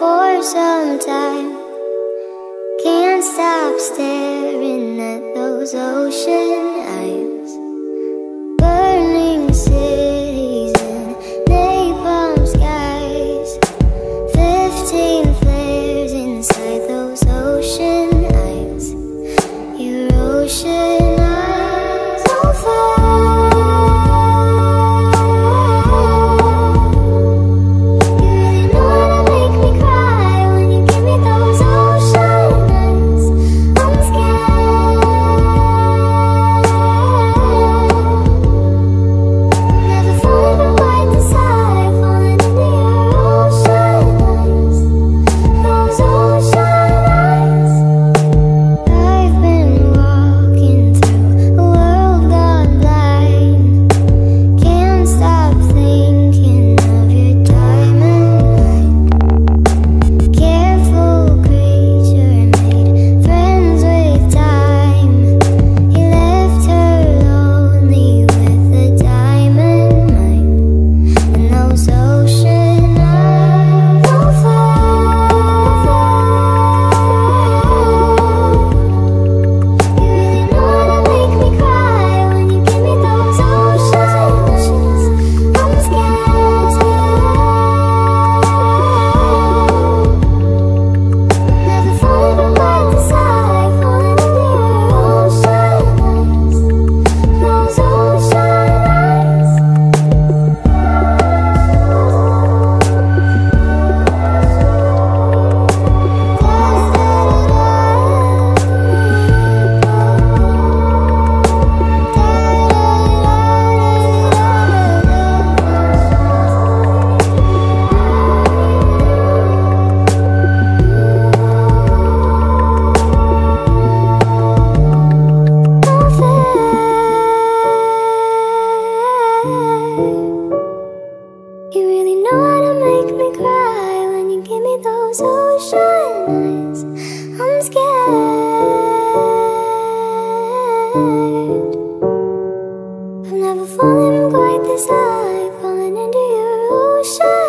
for some time. Can't stop staring at those ocean I'm quite decide. Falling into your ocean.